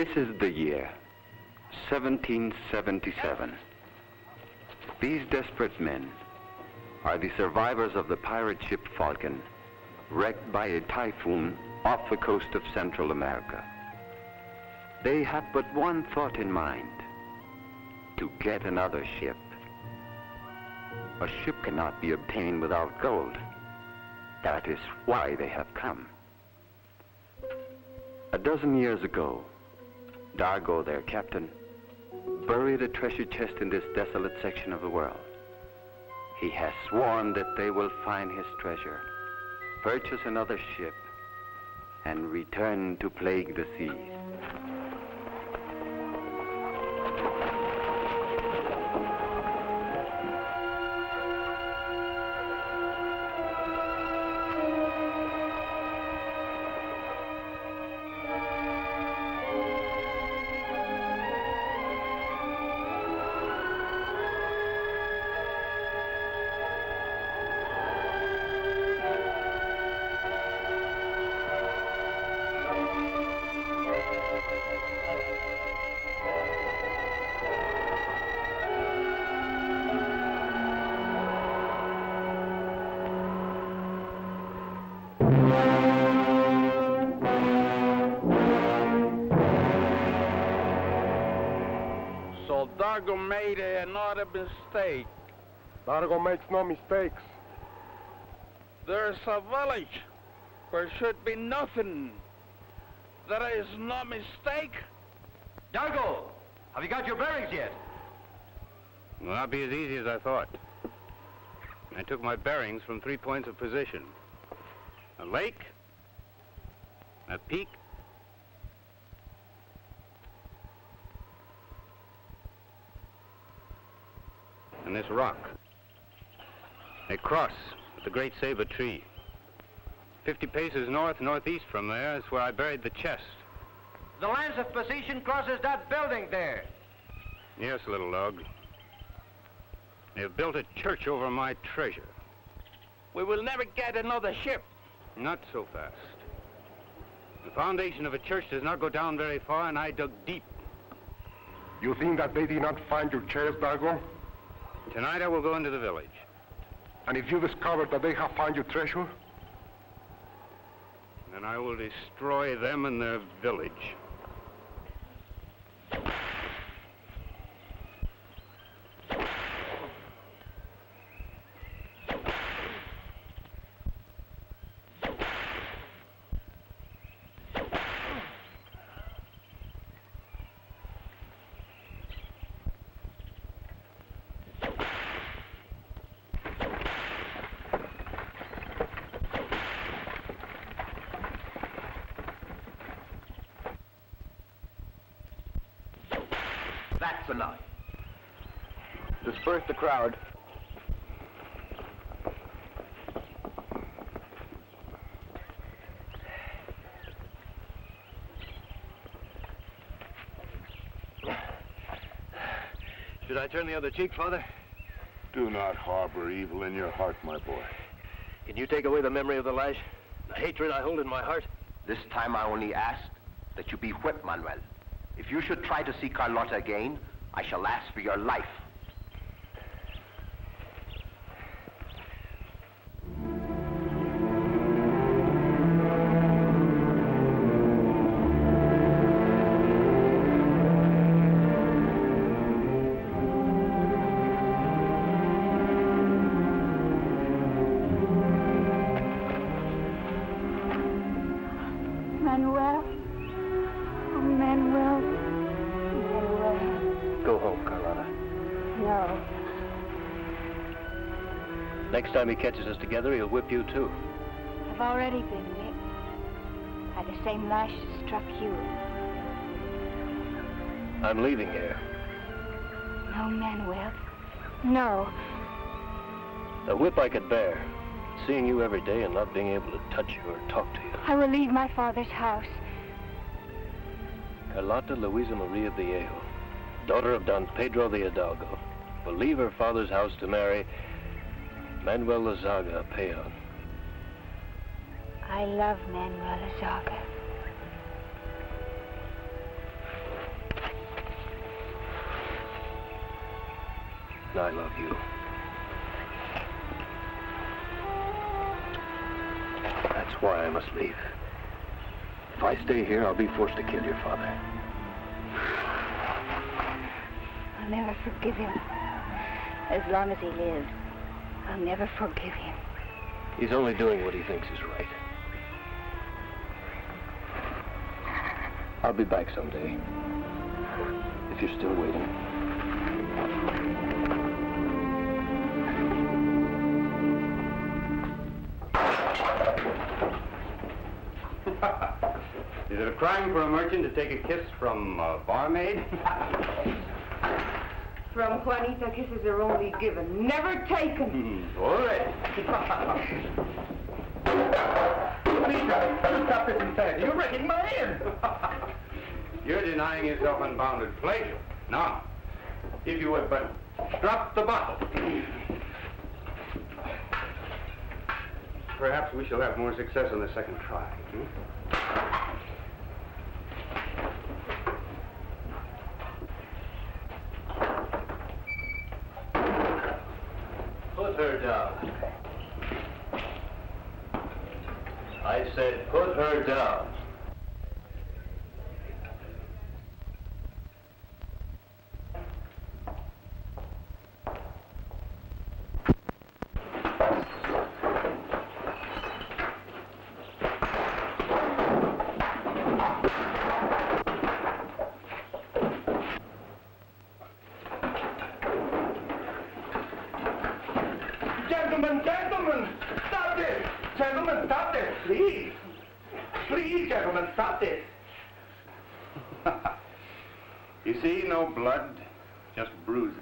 This is the year, 1777. These desperate men are the survivors of the pirate ship Falcon, wrecked by a typhoon off the coast of Central America. They have but one thought in mind, to get another ship. A ship cannot be obtained without gold. That is why they have come. A dozen years ago, Dargo, their, captain, buried a treasure chest in this desolate section of the world. He has sworn that they will find his treasure, purchase another ship, and return to plague the seas. Mistake. Dargo makes no mistakes. There's a village where should be nothing. There is no mistake. Dargo, have you got your bearings yet? Will not be as easy as I thought. I took my bearings from three points of position. A lake, a peak, and this rock. A cross with the great saber tree. Fifty paces north, northeast from there is where I buried the chest. The lines of position crosses that building there. Yes, little dog. They've built a church over my treasure. We will never get another ship. Not so fast. The foundation of a church does not go down very far, and I dug deep. You think that they did not find your chest, Dargo? Tonight I will go into the village. And if you discover that they have found your treasure, Then I will destroy them and their village. That's enough. Disperse the crowd. Should I turn the other cheek, Father? Do not harbor evil in your heart, my boy. Can you take away the memory of the lash? The hatred I hold in my heart? This time I only ask that you be whipped, Manuel. If you should try to see Carlotta again, I shall ask for your life. Time he catches us together, he'll whip you too. I've already been whipped. By the same lash that struck you. I'm leaving here. No, Manuel. No. A whip I could bear. Seeing you every day and not being able to touch you or talk to you. I will leave my father's house. Carlota Luisa Maria Viejo, daughter of Don Pedro the Hidalgo, will leave her father's house to marry Manuel Lazaga, Peon. I love Manuel Lazaga. And I love you. That's why I must leave. If I stay here, I'll be forced to kill your father. I'll never forgive him. As long as he lives. I'll never forgive him. He's only doing what he thinks is right. I'll be back someday. If you're still waiting. Is it a crime for a merchant to take a kiss from a barmaid? From Juanita, kisses are only given, never taken. Hmm, All right. Juanita, stop this insanity. You're wrecking my inn. You're denying yourself unbounded pleasure. Now, if you would but drop the bottle. Perhaps we shall have more success on the second try. hmm? Put her down. I said put her down. Gentlemen, gentlemen, stop this. Gentlemen, stop this, please. Please, gentlemen, stop this. You see, no blood, just bruises.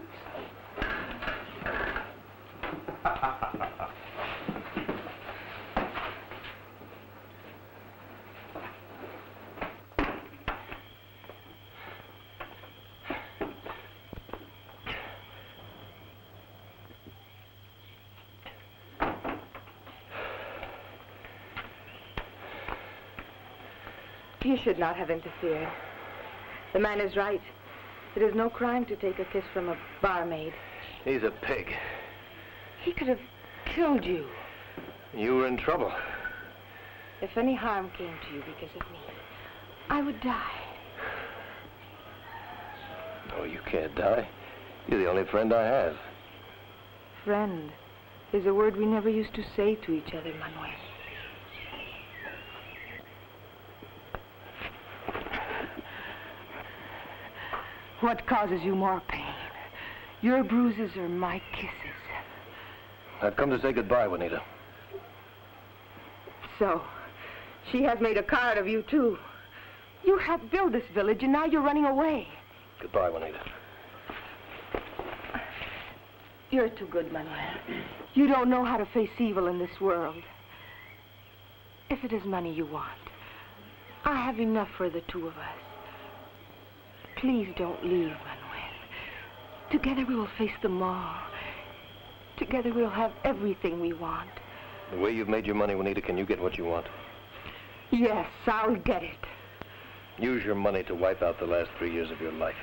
You should not have interfered. The man is right. It is no crime to take a kiss from a barmaid. He's a pig. He could have killed you. You were in trouble. If any harm came to you because of me, I would die. Oh, you can't die. You're the only friend I have. Friend is a word we never used to say to each other, Manuel. What causes you more pain? Your bruises or my kisses? I've come to say goodbye, Juanita. So, she has made a coward of you, too. You helped build this village, and now you're running away. Goodbye, Juanita. You're too good, Manuel. You don't know how to face evil in this world. If it is money you want, I have enough for the two of us. Please don't leave, Manuel. Together we will face them all. Together we'll have everything we want. The way you've made your money, Juanita, can you get what you want? Yes, I'll get it. Use your money to wipe out the last three years of your life.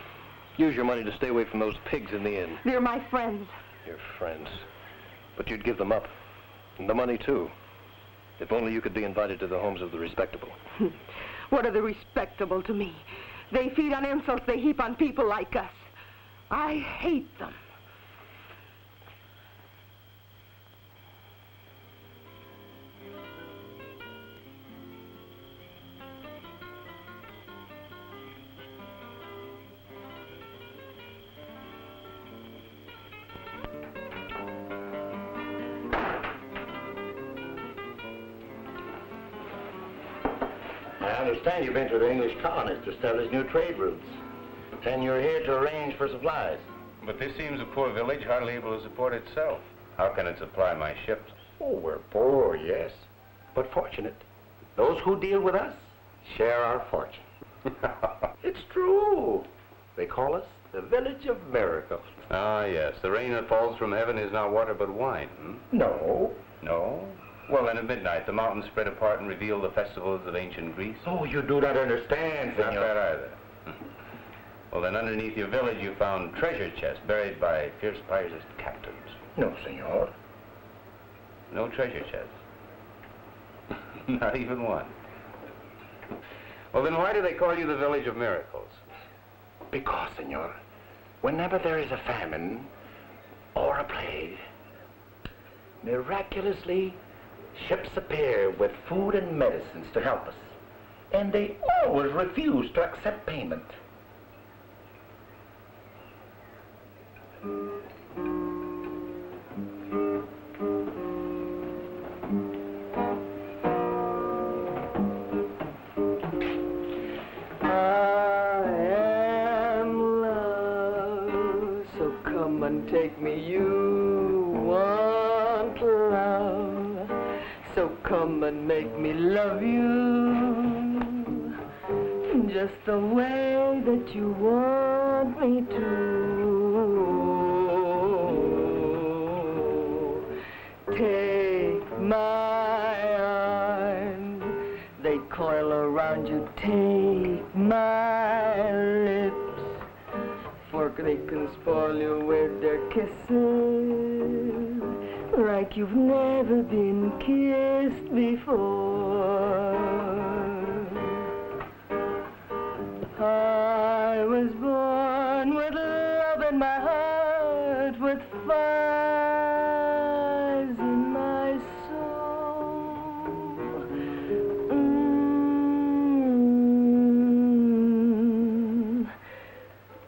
Use your money to stay away from those pigs in the inn. They're my friends. Your friends. But you'd give them up. And the money, too. If only you could be invited to the homes of the respectable. What are the respectable to me? They feed on insults they heap on people like us. I hate them. I understand you've been to the Colonies to establish new trade routes. And you're here to arrange for supplies. But this seems a poor village, hardly able to support itself. How can it supply my ships? Oh, we're poor, yes, but fortunate. Those who deal with us share our fortune. it's true. They call us the Village of Miracles. Ah, yes. The rain that falls from heaven is not water but wine. Hmm? No. No? Well, then at midnight, the mountains spread apart and reveal the festivals of ancient Greece. Oh, you do not understand, Senor. Not that either. Well, then underneath your village you found treasure chests buried by fierce piratist captains. No, senor. No treasure chests. Not even one. Well, then why do they call you the Village of Miracles? Because, senor, whenever there is a famine or a plague, miraculously, ships appear with food and medicines to help us. And they always refuse to accept payment. Take me. You so come and make me love you just the way that you want me to. Take my arm, they coil around you. Take my lips, for they can spoil you with their kisses, like you've never been kissed before. I was born with love in my heart, with fires in my soul. Mm.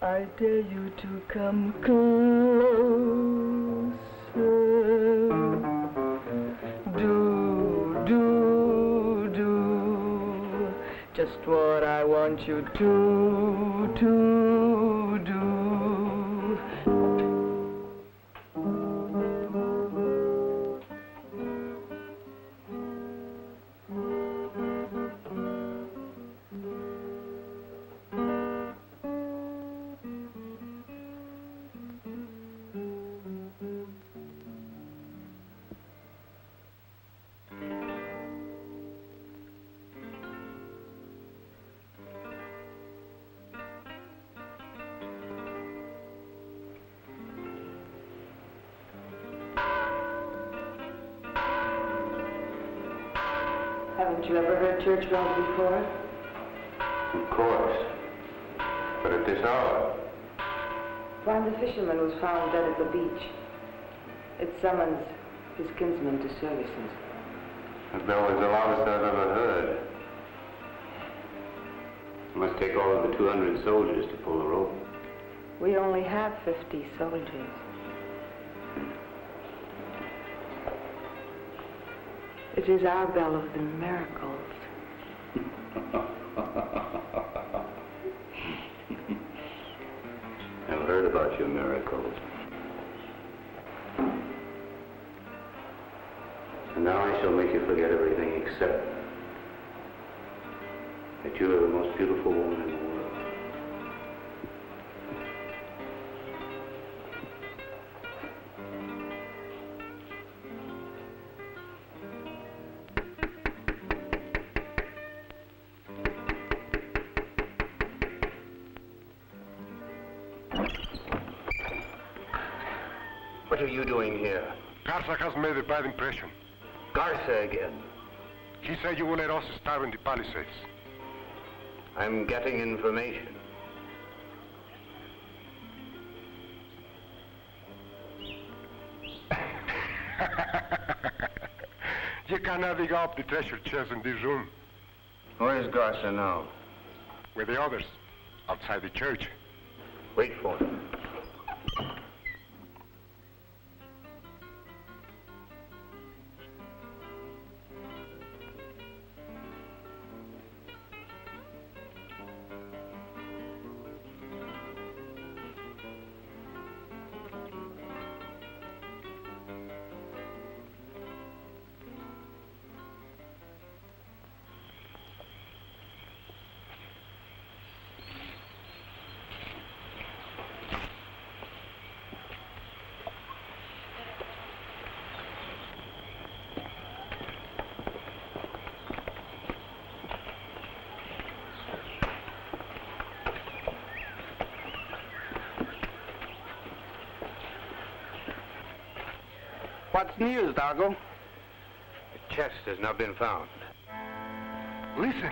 I dare you to come closer. I want church bells before? Of course. But at this hour, When the fisherman was found dead at the beach. It summons his kinsman to services. that bell was the loudest I've ever heard. It must take all of the 200 soldiers to pull the rope. We only have 50 soldiers. It is our bell of the miracles. Your miracles. And now I shall make you forget everything except that you are the most beautiful woman in the world. Garza has made a bad impression. Garza again. He said you will let us starve in the Palisades. I'm getting information. you cannot dig up the treasure chest in this room. Where's Garza now? With the others, outside the church. What's news, Dargo? The chest has not been found. Listen.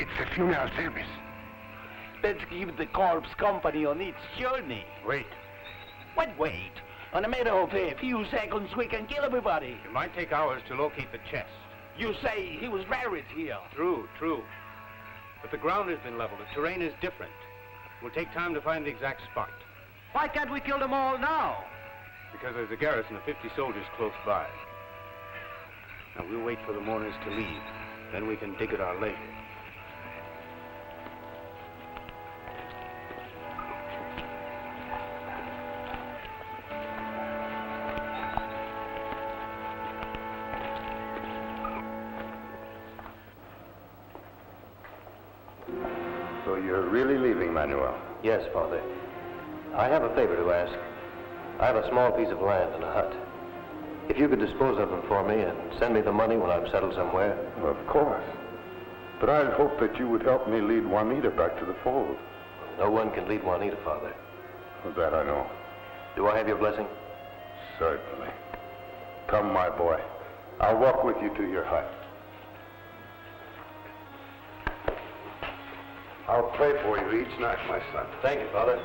It's a funeral service. Let's give the corpse company on its journey. Wait. What wait? On a matter of a few seconds, we can kill everybody. It might take hours to locate the chest. You say he was buried here. True, true. But the ground has been leveled. The terrain is different. It will take time to find the exact spot. Why can't we kill them all now? Because there's a garrison of 50 soldiers close by. Now, we'll wait for the mourners to leave. Then we can dig at our leisure. Manuel? Yes, Father. I have a favor to ask. I have a small piece of land and a hut. If you could dispose of them for me and send me the money when I'm settled somewhere. Of course. But I'd hope that you would help me lead Juanita back to the fold. No one can lead Juanita, Father. Well, that I know. Do I have your blessing? Certainly. Come, my boy. I'll walk with you to your hut. I'll pray for you each night, my son. Thank you, Father.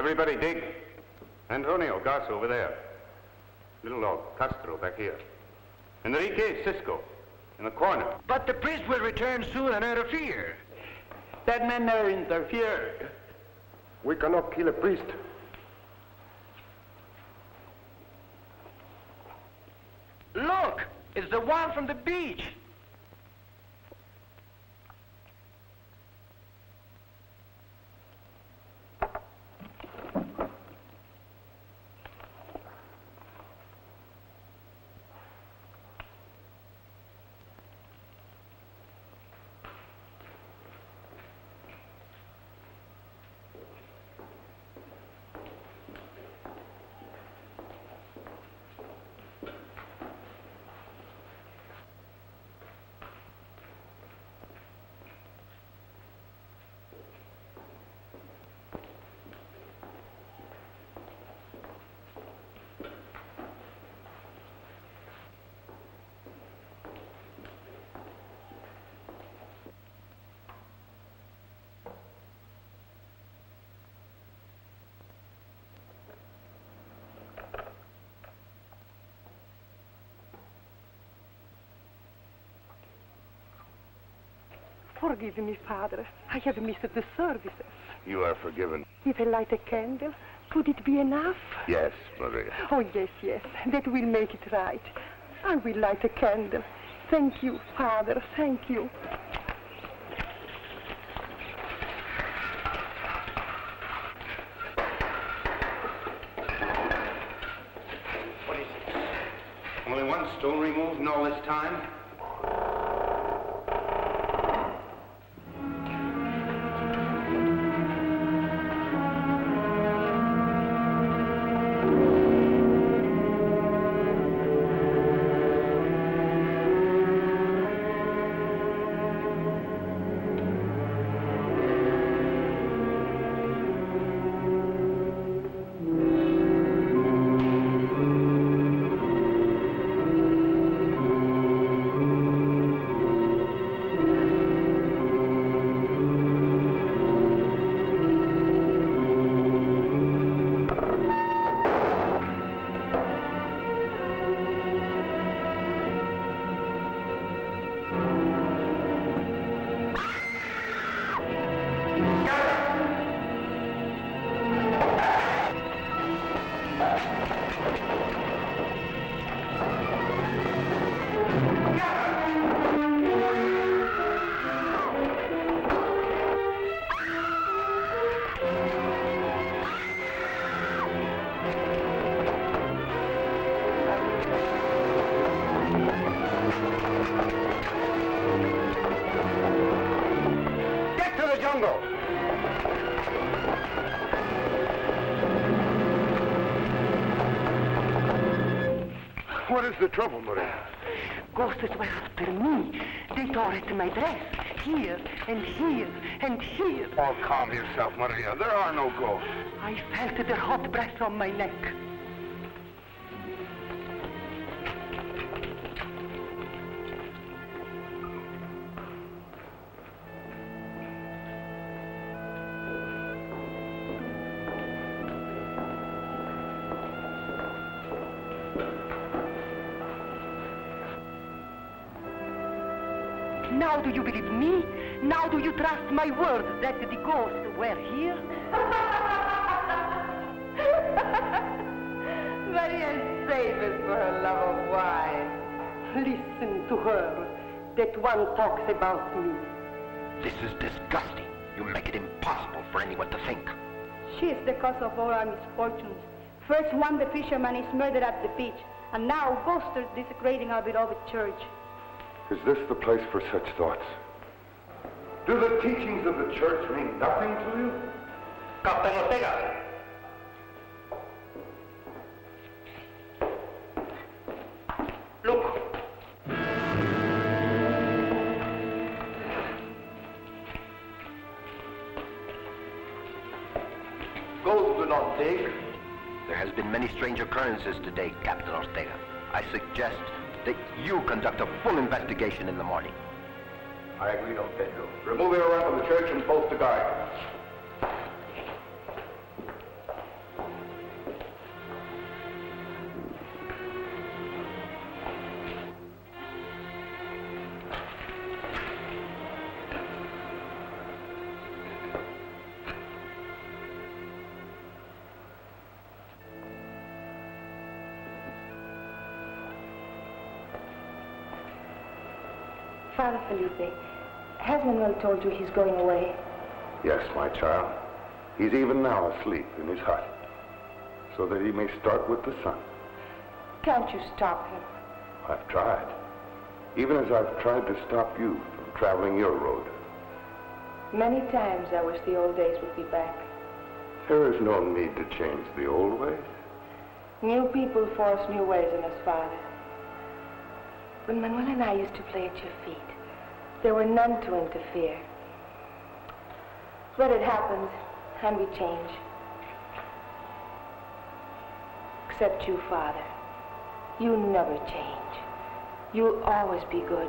Everybody dig. Antonio, Gas over there. Little dog, Castro back here. Enrique, Cisco, in the corner. But the priest will return soon and interfere. That man never interfered. We cannot kill a priest. Look, it's the one from the beach. Forgive me, Father. I have missed the services. You are forgiven. If I light a candle, could it be enough? Yes, Maria. Oh, yes, yes. That will make it right. I will light a candle. Thank you, Father. Thank you. What is it? Only one stone removed in all this time? Oh, calm yourself, Maria. There are no ghosts. I felt their hot breath on my neck. Now do you believe me? Now do you trust my word that ghosts were here? Maria's famous for her love of wine. Listen to her, that one talks about me. This is disgusting. You make it impossible for anyone to think. She is the cause of all our misfortunes. First one, the fisherman is murdered at the beach, and now ghosts are desecrating our beloved church. Is this the place for such thoughts? Do the teachings of the church mean nothing to you? Captain Ortega. Look. Ghosts do not dig. There has been many strange occurrences today, Captain Ortega. I suggest that you conduct a full investigation in the morning. I agree, Don Pedro. Remove everyone from the church and post a guard. Father Felipe, Manuel told you he's going away? Yes, my child. He's even now asleep in his hut, so that he may start with the sun. Can't you stop him? I've tried. Even as I've tried to stop you from traveling your road. Many times I wish the old days would be back. There is no need to change the old ways. New people force new ways on us, Father. When Manuel and I used to play at your feet, there were none to interfere. But it happens, and we change. Except you, Father. You never change. You'll always be good.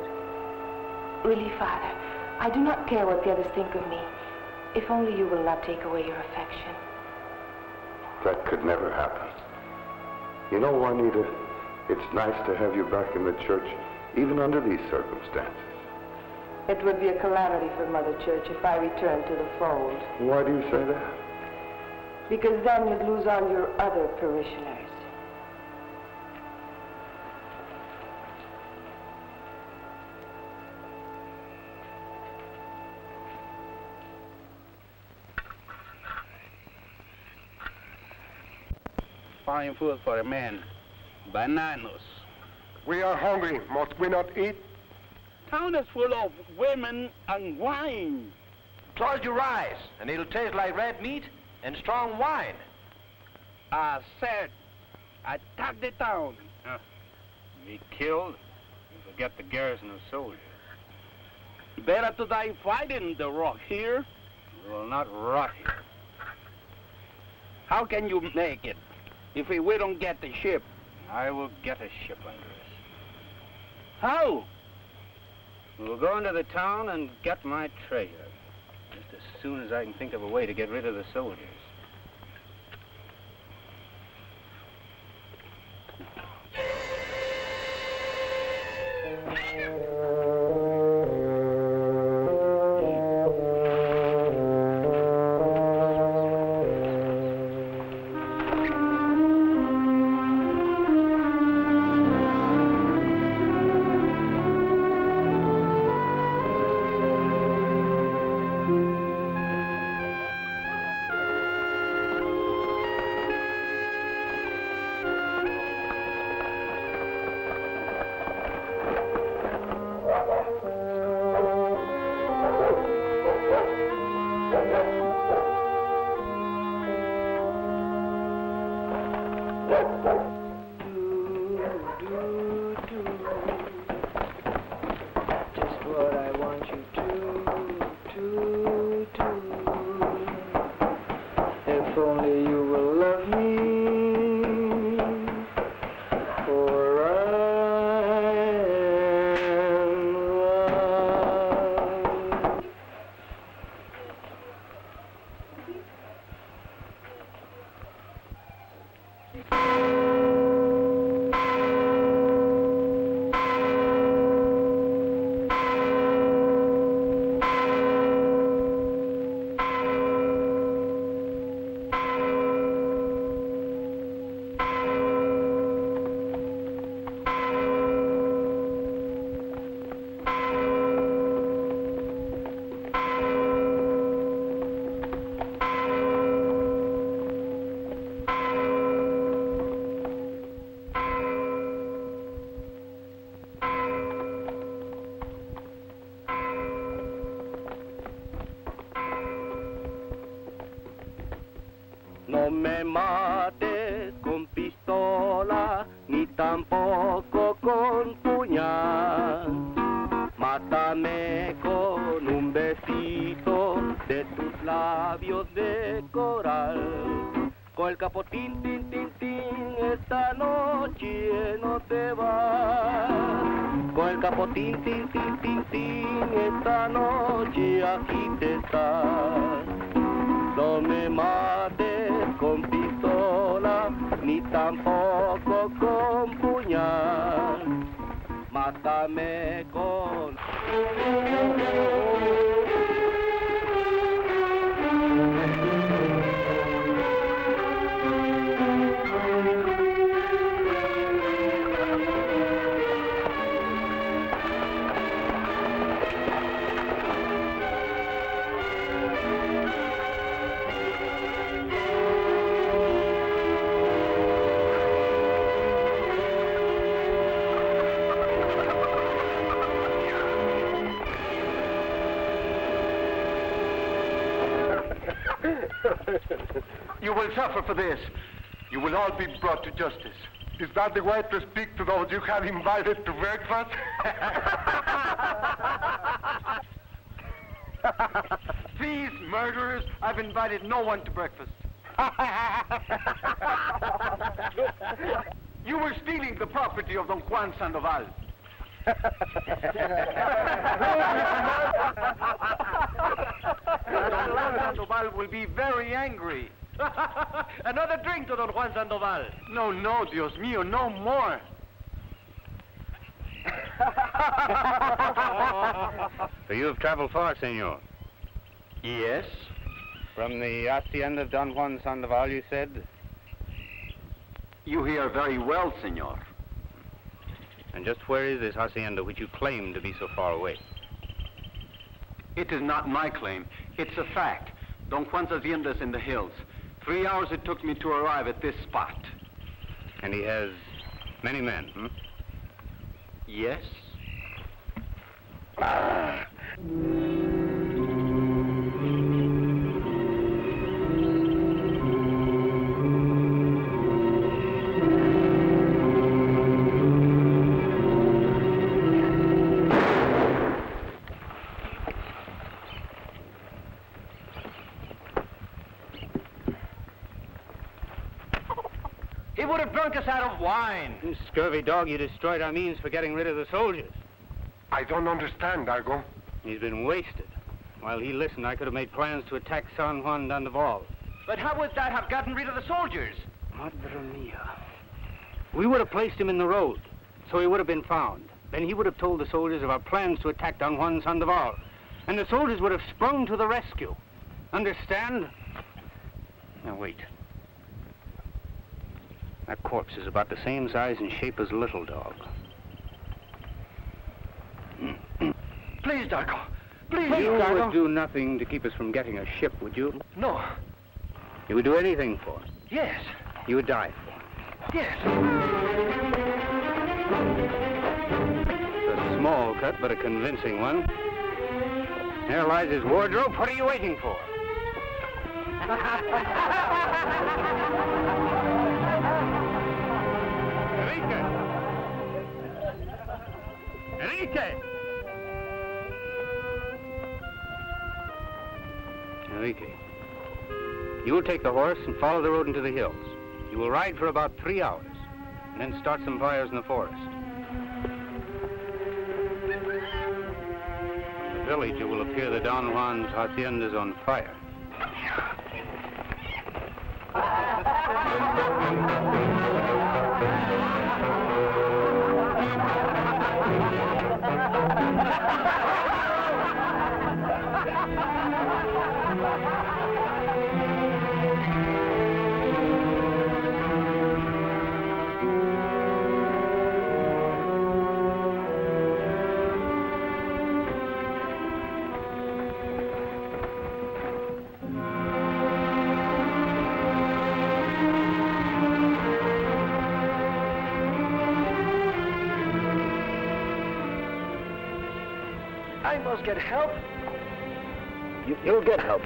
Really, Father, I do not care what the others think of me, if only you will not take away your affection. That could never happen. You know, Juanita, it's nice to have you back in the church, even under these circumstances. It would be a calamity for Mother Church if I returned to the fold. Why do you say that? Because then you'd lose all your other parishioners. Fine food for a man. Bananas. We are hungry. Must we not eat? Town is full of women and wine. Told you rise, and it'll taste like red meat and strong wine. I said, attack the town. Huh. Be killed? You forget the garrison of soldiers. Better to die fighting the rock here. We will not rot here. How can you make it if we don't get the ship? I will get a ship under us. How? We'll go into the town and get my treasure. Just as soon as I can think of a way to get rid of the soldiers. For this. You will all be brought to justice. Is that the way to speak to those you have invited to breakfast? Thieves, murderers, I've invited no one to breakfast. you were stealing the property of Don Juan Sandoval. Don Juan Sandoval will be very angry. Another drink to Don Juan Sandoval. No, no, Dios mío, no more. So you have traveled far, senor? Yes. From the hacienda of Don Juan Sandoval, you said? You hear very well, senor. And just where is this hacienda which you claim to be so far away? It is not my claim. It's a fact. Don Juan's hacienda is in the hills. Three hours it took me to arrive at this spot. And he has many men, hmm? Yes? He out. You scurvy dog, you destroyed our means for getting rid of the soldiers. I don't understand, Darko. He's been wasted. While he listened, I could have made plans to attack Don Juan Sandoval. But how would that have gotten rid of the soldiers? Madre mia. We would have placed him in the road, so he would have been found. Then he would have told the soldiers of our plans to attack Don Juan Sandoval. And the soldiers would have sprung to the rescue. Understand? Now, wait. That corpse is about the same size and shape as Little Dog. Please, Darko. Please, you Darko. would do nothing to keep us from getting a ship, would you? No. You would do anything for it. Yes. You would die for it. Yes. It's a small cut, but a convincing one. There lies his wardrobe. What are you waiting for? Enrique! Enrique! Enrique, you will take the horse and follow the road into the hills. You will ride for about three hours and then start some fires in the forest. In the village, it will appear that Don Juan's hacienda is on fire. Thank you. Thank you. Must get help. You, you'll get help.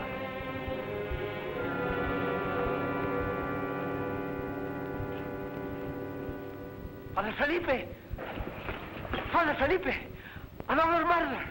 Father Felipe! Father Felipe! Another murder!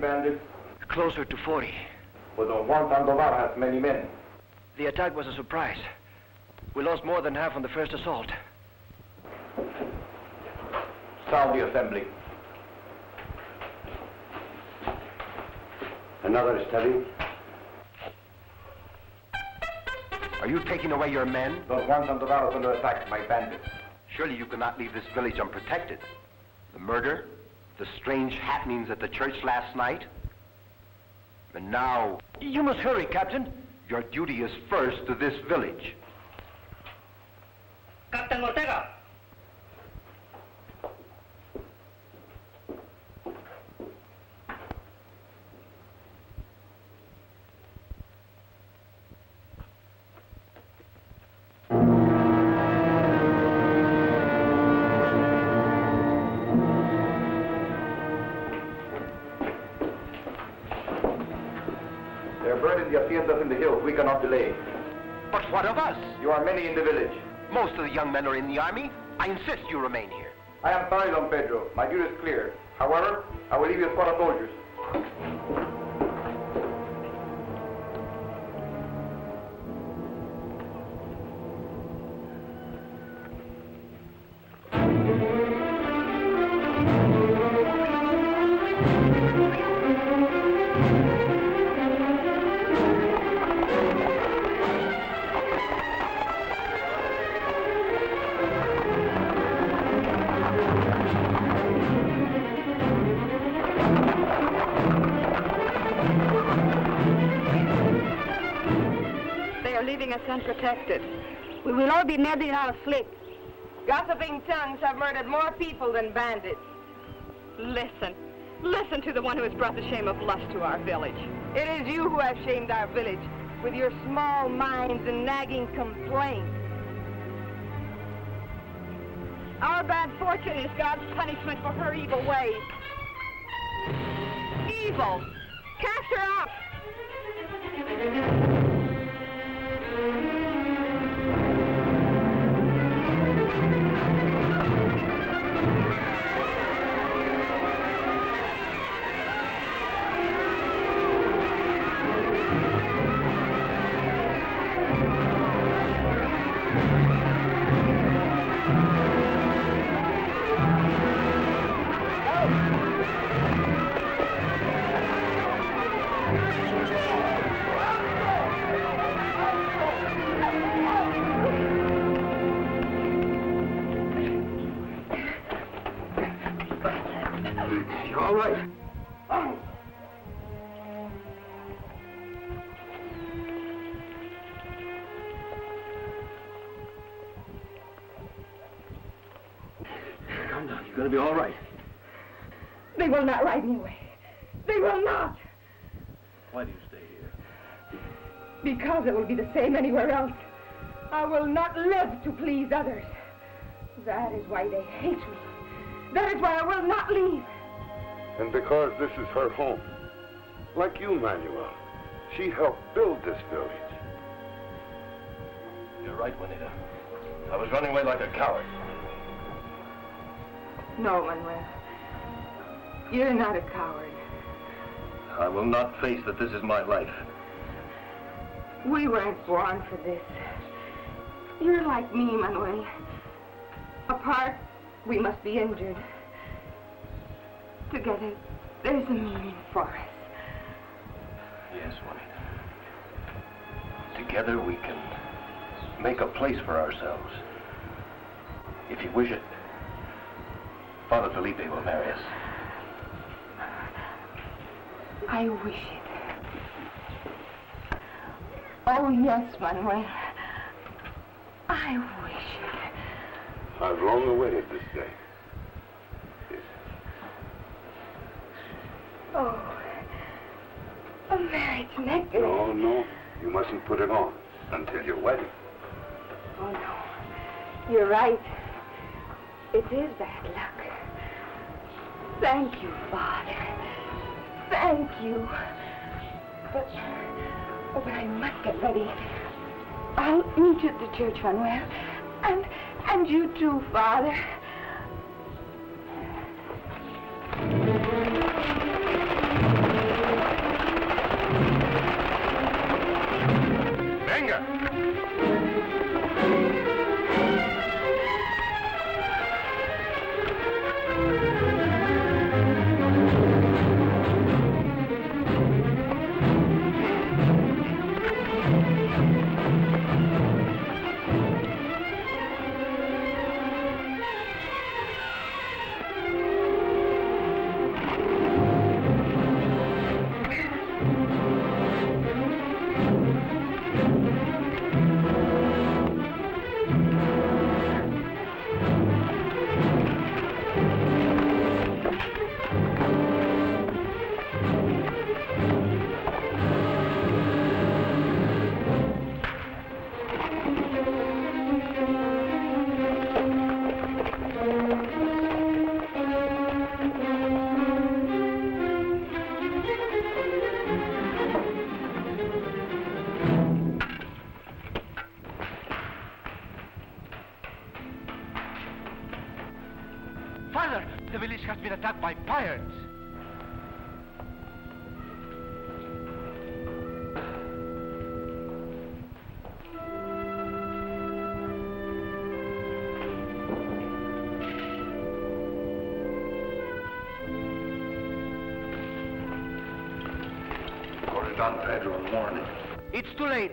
More than 30 bandits? Closer to 40. Well, Don Juan Sandoval has many men. The attack was a surprise. We lost more than half on the first assault. Sound the assembly. Another study? Are you taking away your men? Don Juan Sandoval is under attack by bandits. Surely you cannot leave this village unprotected. The murder, the strange happenings at the church last night, and now... You must hurry, Captain. Your duty is first to this village. Captain Ortega! Cannot delay. But what of us? You are many in the village. Most of the young men are in the army. I insist you remain here. I am sorry, Don Pedro. My duty is clear. However, I will leave you a squad of soldiers. Be murdered in our sleep. Gossiping tongues have murdered more people than bandits. Listen. Listen to the one who has brought the shame of lust to our village. It is you who have shamed our village with your small minds and nagging complaints. Our bad fortune is God's punishment for her evil ways. Evil! Cast her out! You're going to be all right. They will not ride me away. They will not. Why do you stay here? Because it will be the same anywhere else. I will not live to please others. That is why they hate me. That is why I will not leave. And because this is her home. Like you, Manuel. She helped build this village. You're right, Juanita. I was running away like a coward. No, Manuel. You're not a coward. I will not face that this is my life. We weren't born for this. You're like me, Manuel. Apart, we must be injured. Together, there's a meaning for us. Yes, Juanita. Together we can make a place for ourselves. If you wish it, Father Felipe will marry us. I wish it. Oh, yes, Manuel. I wish it. I've long awaited this day. Oh, a marriage necklace. No, no. You mustn't put it on until your wedding. Oh, no. You're right. It is bad luck. Thank you, Father. Thank you. But, oh, but I must get ready. I'll meet you at the church, Manuel. And, and you too, Father.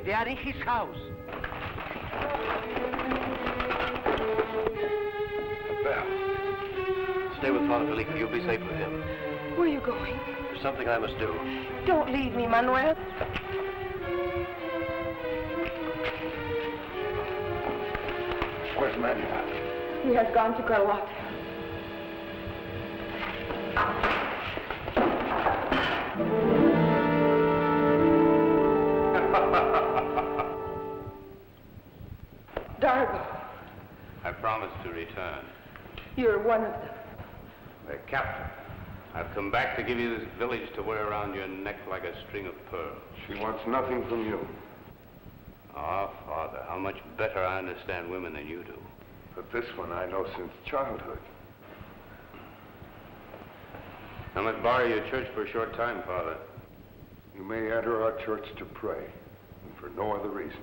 They are in his house. Stay with Father Felipe. You'll be safe with him. Where are you going? There's something I must do. Don't leave me, Manuel. Where's Manuel? He has gone to Carlotta. Come back to give you this village to wear around your neck like a string of pearls. She wants nothing from you. Ah, Father, how much better I understand women than you do. But this one I know since childhood. I must borrow your church for a short time, Father. You may enter our church to pray, and for no other reason.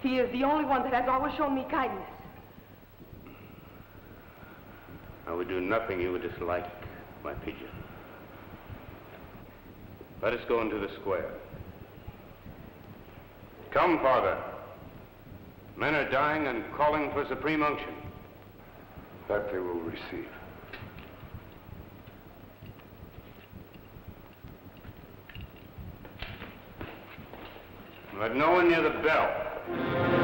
He is the only one that has always shown me kindness. I would do nothing you would dislike, my pigeon. Let us go into the square. Come, Father. Men are dying and calling for supreme unction. That they will receive. Let no one near the bell.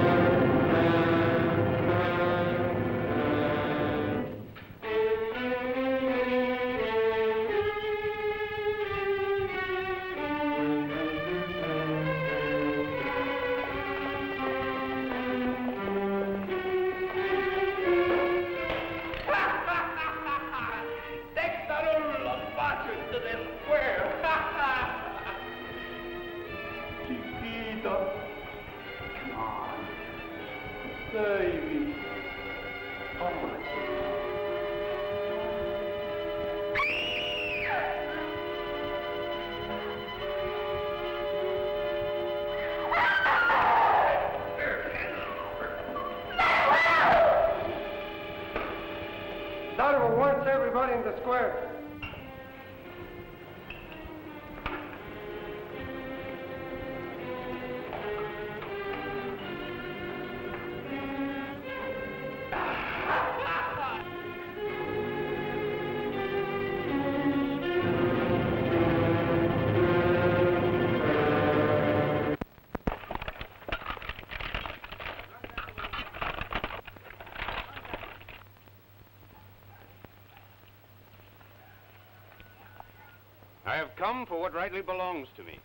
I have come for what rightly belongs to me.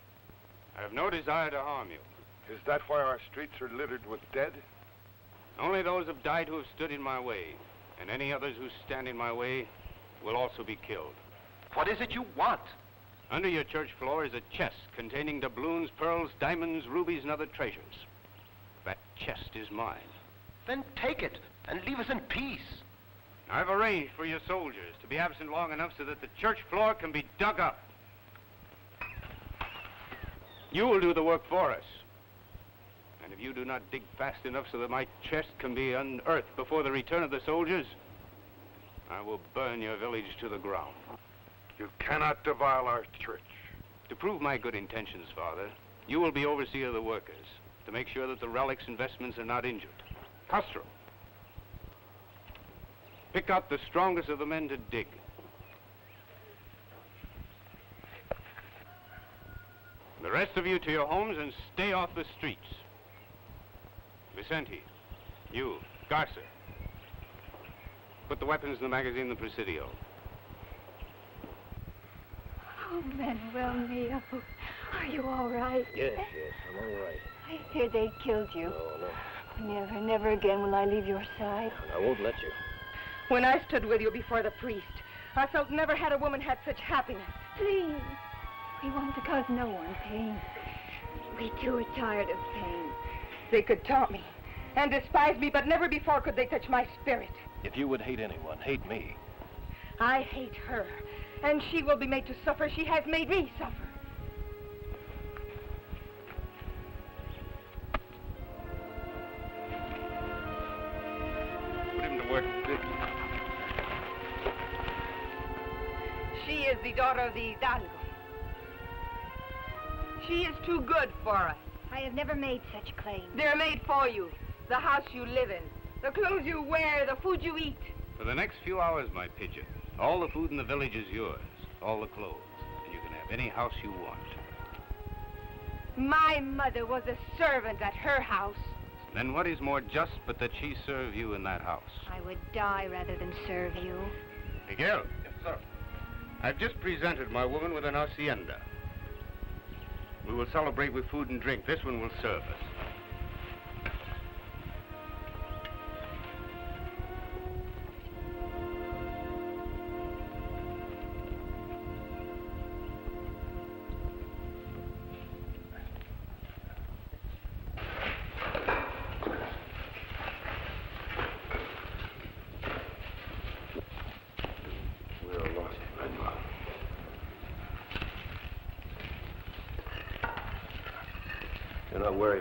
I have no desire to harm you. Is that why our streets are littered with dead? Only those have died who have stood in my way, and any others who stand in my way will also be killed. What is it you want? Under your church floor is a chest containing doubloons, pearls, diamonds, rubies, and other treasures. That chest is mine. Then take it and leave us in peace. I've arranged for your soldiers to be absent long enough so that the church floor can be dug up. You will do the work for us. And if you do not dig fast enough so that my chest can be unearthed before the return of the soldiers, I will burn your village to the ground. You cannot defile our church. To prove my good intentions, Father, you will be overseer of the workers to make sure that the relics and vestments are not injured. Castro, pick out the strongest of the men to dig. The rest of you to your homes and stay off the streets. Vicente, you, Garza, put the weapons in the magazine in the Presidio. Oh, Manuel Mio, are you all right? Yes, yes, I'm all right. I hear they killed you. No, no. Never, never again will I leave your side. I won't let you. When I stood with you before the priest, I felt never had a woman had such happiness. Please, we want to cause no one pain. We too are tired of pain. They could taunt me and despise me, but never before could they touch my spirit. If you would hate anyone, hate me. I hate her, and she will be made to suffer. She has made me suffer. Put him to work. She is the daughter of the Hidalgo. She is too good for us. I have never made such claims. They're made for you. The house you live in, the clothes you wear, the food you eat. For the next few hours, my pigeon, all the food in the village is yours, all the clothes, and you can have any house you want. My mother was a servant at her house. Then what is more just but that she serve you in that house? I would die rather than serve you. Miguel. Yes, sir. I've just presented my woman with an hacienda. We will celebrate with food and drink. This one will serve us.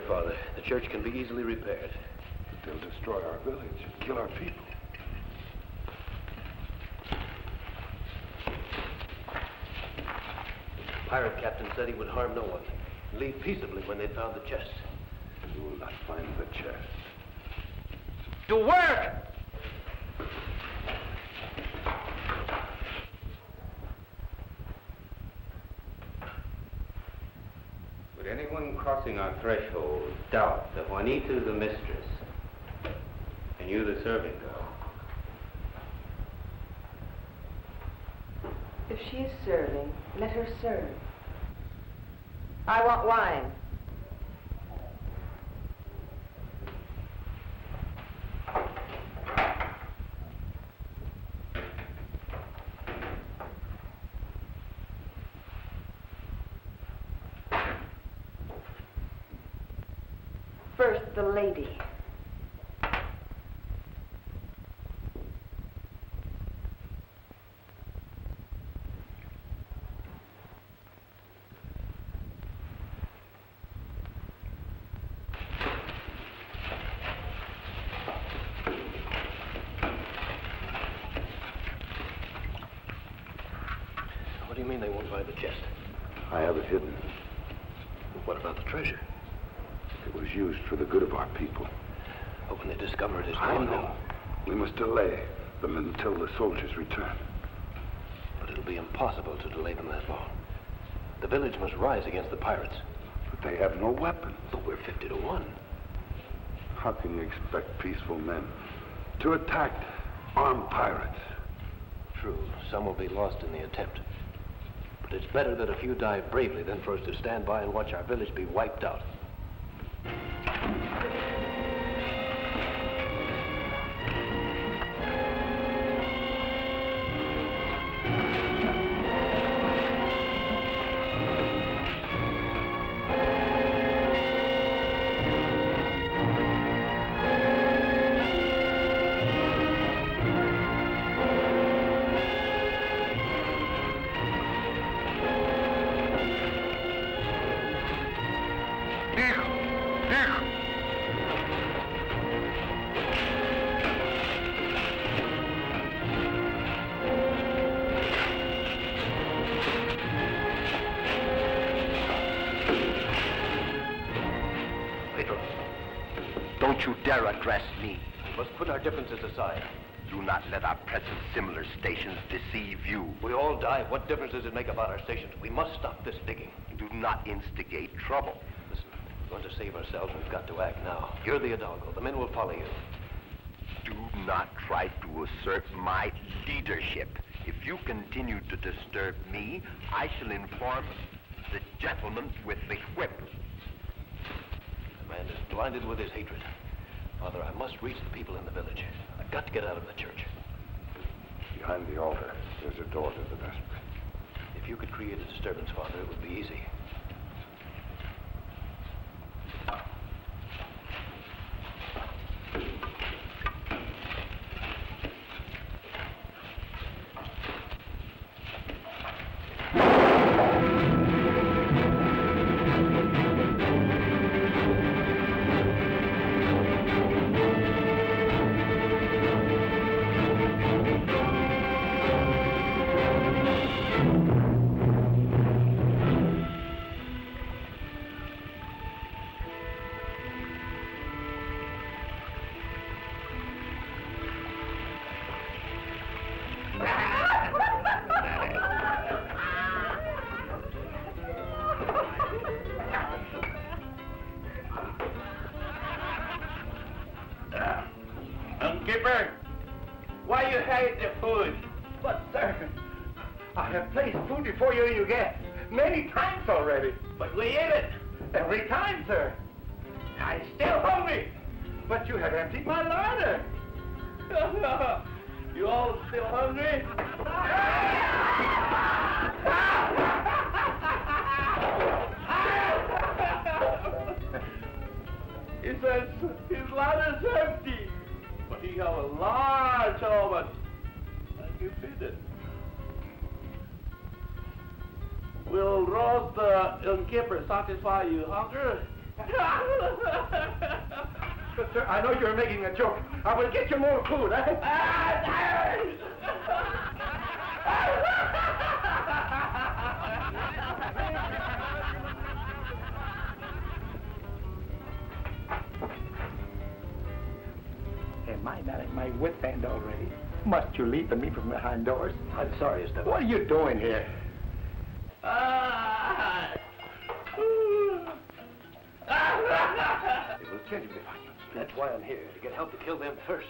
Father. The church can be easily repaired. They'll destroy our village and kill our people. The Pirate captain said he would harm no one. Leave peaceably when they found the chest. You will not find the chest. To work! Would anyone crossing our threshold doubt that Juanita is the mistress and you the serving girl? If she is serving, let her serve. I want wine. First, the lady. chest? I have it hidden. What about the treasure? It was used for the good of our people. But when they discover it is I gone, know. We must delay them until the soldiers return. But it'll be impossible to delay them that long. The village must rise against the pirates. But they have no weapons. But we're 50 to 1. How can you expect peaceful men to attack armed pirates? True, some will be lost in the attempt. But it's better that a few die bravely than for us to stand by and watch our village be wiped out. All die. What difference does it make about our stations? We must stop this digging. Do not instigate trouble. Listen, we're going to save ourselves, we've got to act now. You're the Hidalgo. The men will follow you. Do not try to assert my leadership. If you continue to disturb me, I shall inform the gentleman with the whip. The man is blinded with his hatred. Father, I must reach the people in the village. I've got to get out of the church. Behind the altar, there's a door to the vestry. If you could create a disturbance, Father, it would be easy. Satisfy you hunger? but sir, I know you're making a joke. I will get you more food, eh? Am I not at my wit's end already? Must you leave me from behind doors? I'm sorry, Esteban. What are you doing here? Kill them first.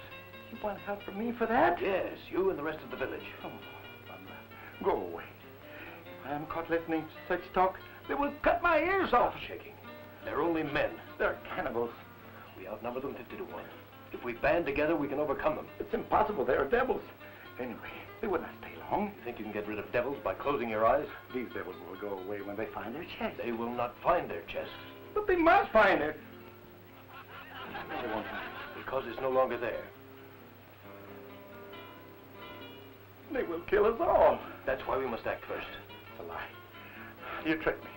You want help from me for that? Yes, you and the rest of the village. Oh, Mama, go away. If I am caught listening to such talk, they will cut my ears off. Stop shaking. They're only men. They're cannibals. We outnumber them 50 to 1. If we band together, we can overcome them. It's impossible. They are devils. Anyway, they will not stay long. You think you can get rid of devils by closing your eyes? These devils will go away when they find their chest. They will not find their chest. But they must find it. They won't find it because it's no longer there. They will kill us all. That's why we must act first. It's a lie. You tricked me.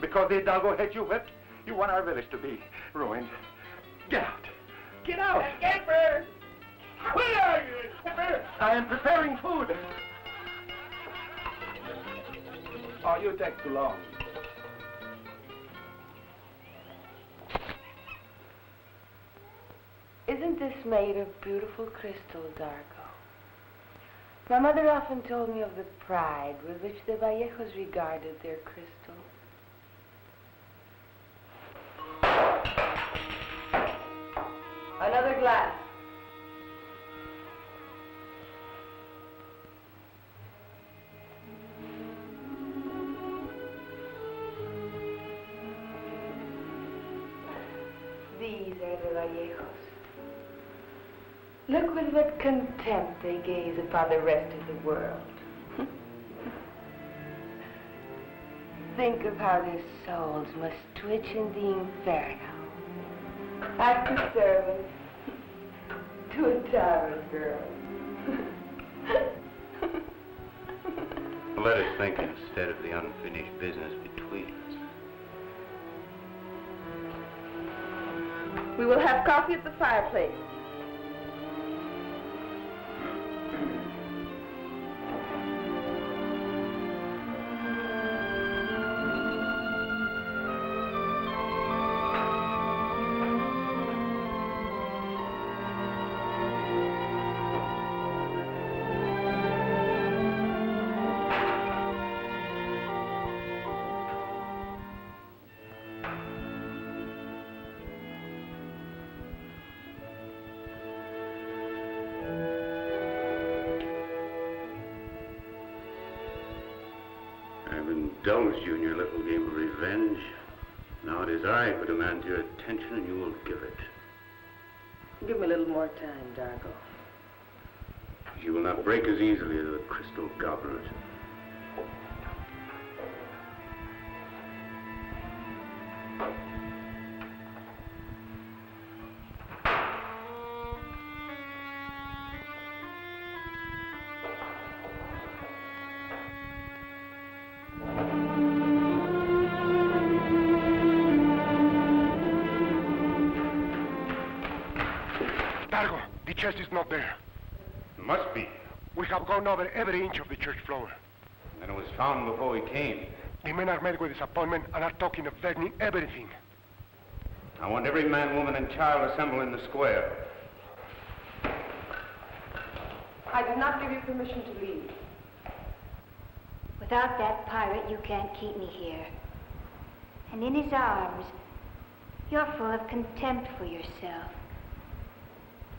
Because the Hidalgo had you whipped, you want our village to be ruined. Get out. Get out. Skipper! Where are you, Skipper? I am preparing food. Oh, you take too long. Isn't this made of beautiful crystal, Darko? My mother often told me of the pride with which the Vallejos regarded their crystal. Another glass. Look with what contempt they gaze upon the rest of the world. Think of how their souls must twitch in the inferno. After service to a tavern girl. Let us think instead of the unfinished business between us. We will have coffee at the fireplace. Attention, and you will give it. Give me a little more time, Darko. You will not break as easily as the crystal gobblers. Chest is not there. It Must be. We have gone over every inch of the church floor. And it was found before we came. The men are mad with disappointment and are talking of burning everything. I want every man, woman, and child assembled in the square. I do not give you permission to leave. Without that pirate, you can't keep me here. And in his arms, you're full of contempt for yourself.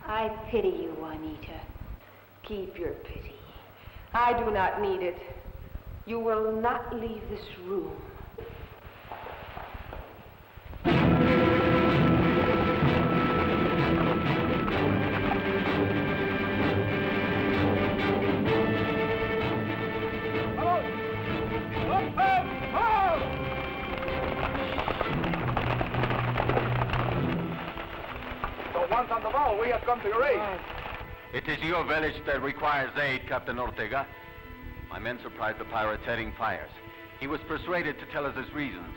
I pity you, Juanita. Keep your pity. I do not need it. You will not leave this room. On the ball, we have come to your aid. It is your village that requires aid, Captain Ortega. My men surprised the pirates setting fires. He was persuaded to tell us his reasons.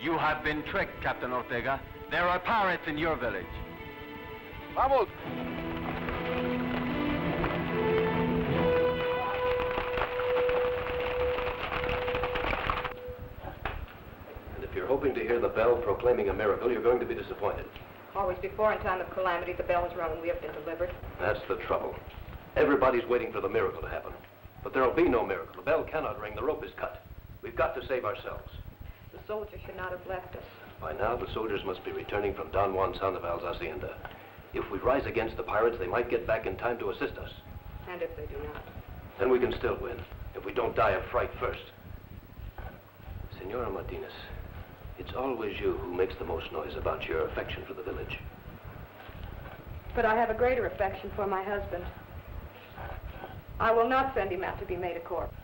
You have been tricked, Captain Ortega. There are pirates in your village. Vamos. And if you're hoping to hear the bell proclaiming a miracle, you're going to be disappointed. Always before, in time of calamity, the bell is rung and we have been delivered. That's the trouble. Everybody's waiting for the miracle to happen. But there'll be no miracle. The bell cannot ring. The rope is cut. We've got to save ourselves. The soldiers should not have left us. By now, the soldiers must be returning from Don Juan Sandoval's hacienda. If we rise against the pirates, they might get back in time to assist us. And if they do not? Then we can still win, if we don't die of fright first. Senora Martinez, it's always you who makes the most noise about your affection for the village. But I have a greater affection for my husband. I will not send him out to be made a corpse.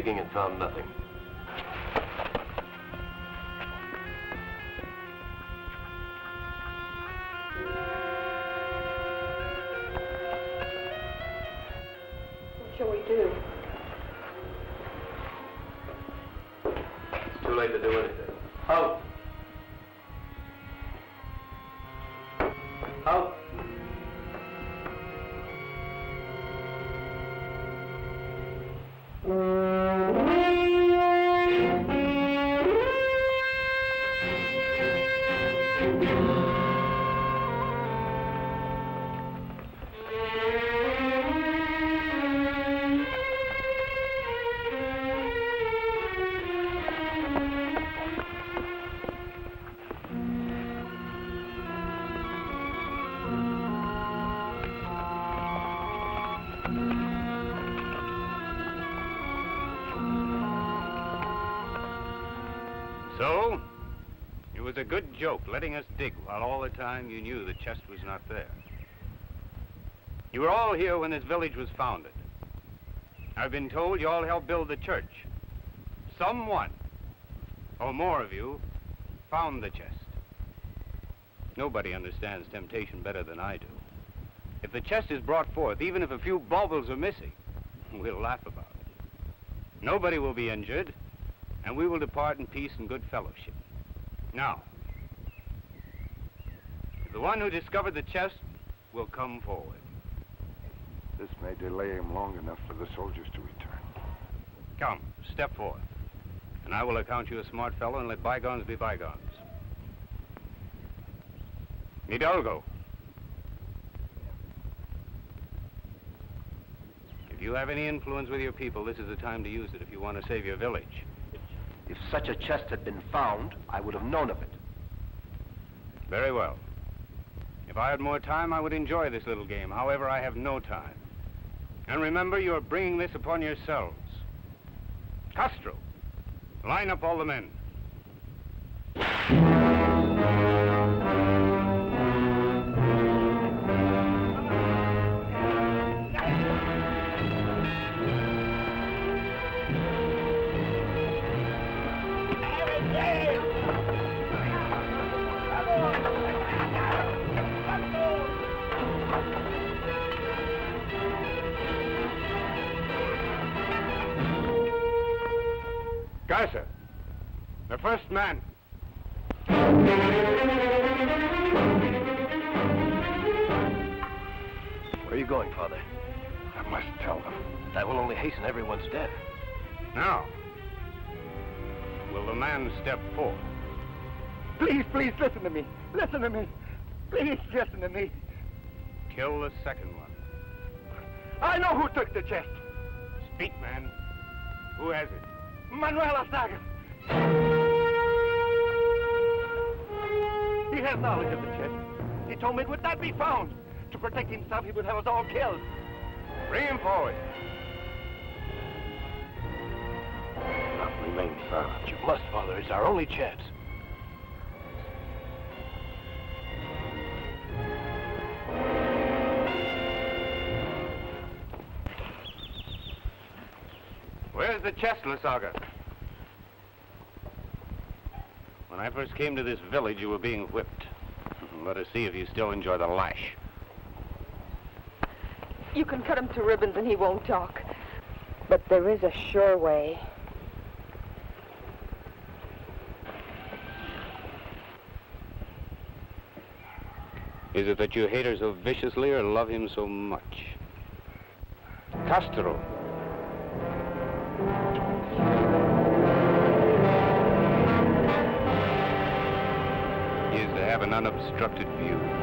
Digging and found nothing. Joke letting us dig while all the time you knew the chest was not there. You were all here when this village was founded. I've been told you all helped build the church. Someone, or more of you, found the chest. Nobody understands temptation better than I do. If the chest is brought forth, even if a few baubles are missing, we'll laugh about it. Nobody will be injured, and we will depart in peace and good fellowship. Now, the one who discovered the chest will come forward. This may delay him long enough for the soldiers to return. Come, step forth, and I will account you a smart fellow and let bygones be bygones. Hidalgo. If you have any influence with your people, this is the time to use it if you want to save your village. If such a chest had been found, I would have known of it. Very well. If I had more time, I would enjoy this little game. However, I have no time. And remember, you are bringing this upon yourselves. Castro, line up all the men. Listen to me. Listen to me. Please, listen to me. Kill the second one. I know who took the chest. Speak, man. Who has it? Manuel Lasaga. He has knowledge of the chest. He told me it would not be found. To protect himself, he would have us all killed. Bring him forward. Not remain silent. You must, Father. It's our only chance. Where's the chest, Lasaga? When I first came to this village, you were being whipped. Let us see if you still enjoy the lash. You can cut him to ribbons and he won't talk. But there is a sure way. Is it that you hate her so viciously or love him so much? Castro. Have an unobstructed view.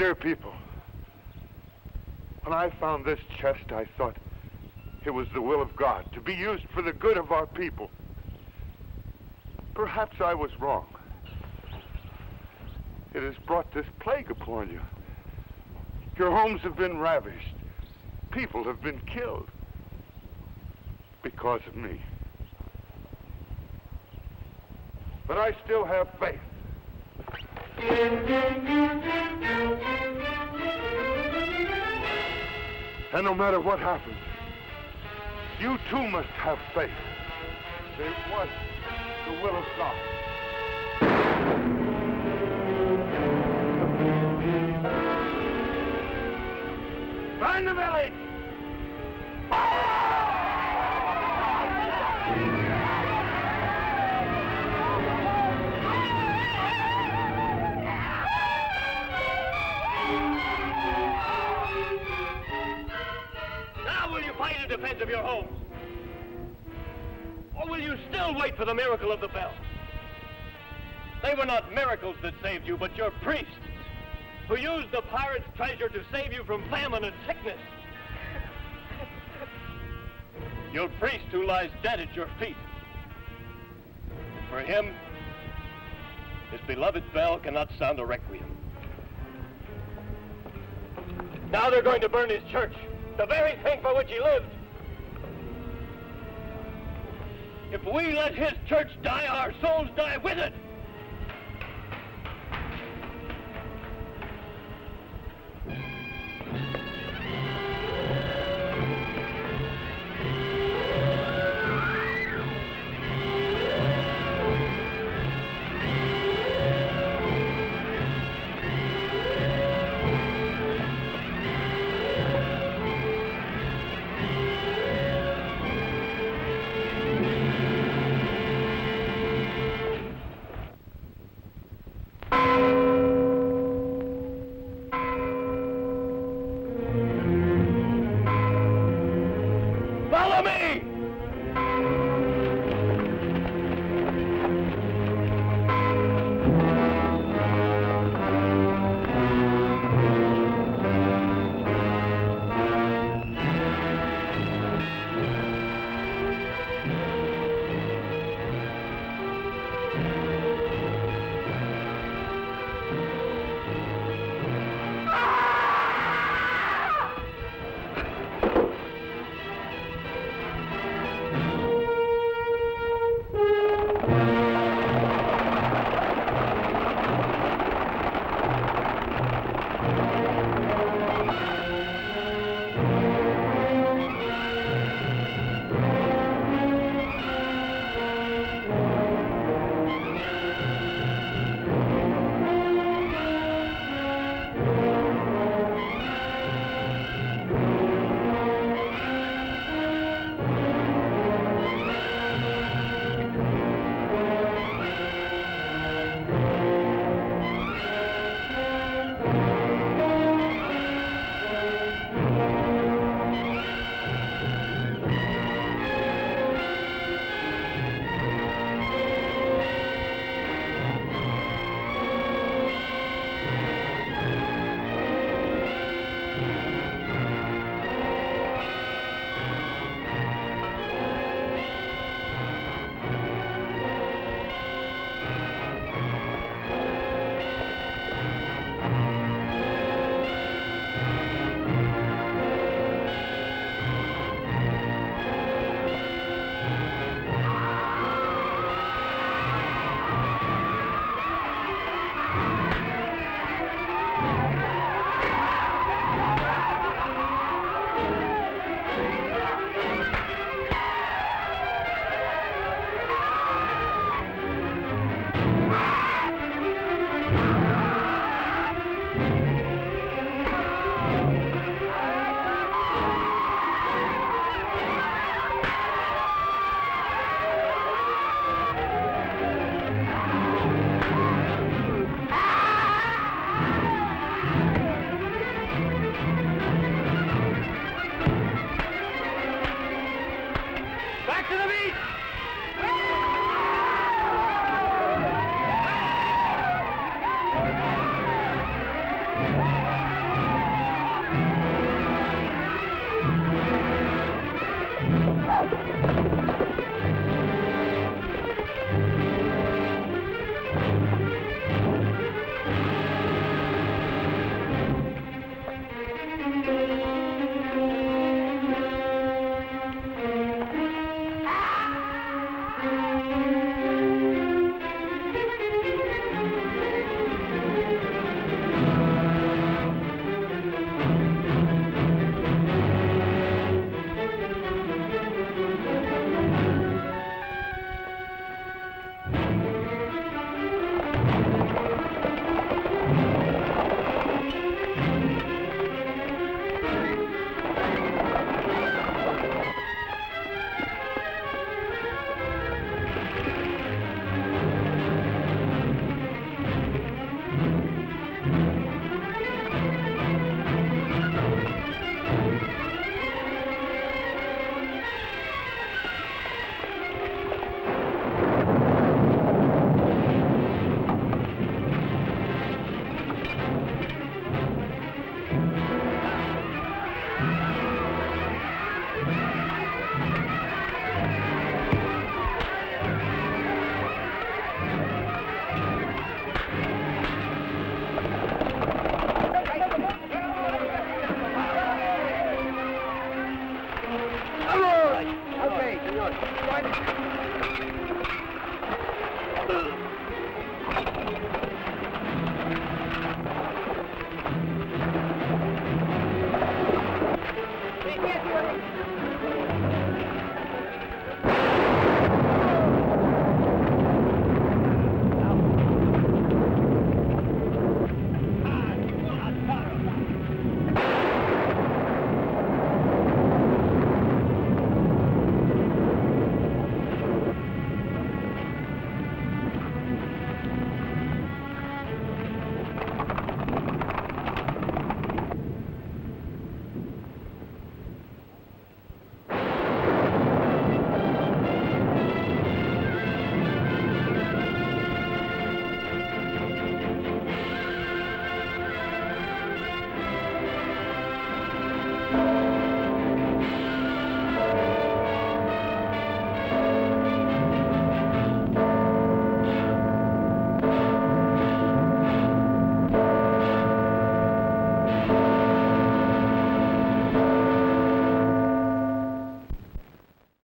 Dear people, when I found this chest, I thought it was the will of God to be used for the good of our people. Perhaps I was wrong. It has brought this plague upon you. Your homes have been ravished. People have been killed because of me. But I still have faith. And no matter what happens, you too must have faith. It was the will of God. Burn the village! In defense of your homes? Or will you still wait for the miracle of the bell? They were not miracles that saved you, but your priests, who used the pirate's treasure to save you from famine and sickness. Your priest who lies dead at your feet. For him, his beloved bell cannot sound a requiem. Now they're going to burn his church, the very thing for which he lived. If we let his church die, our souls die with it.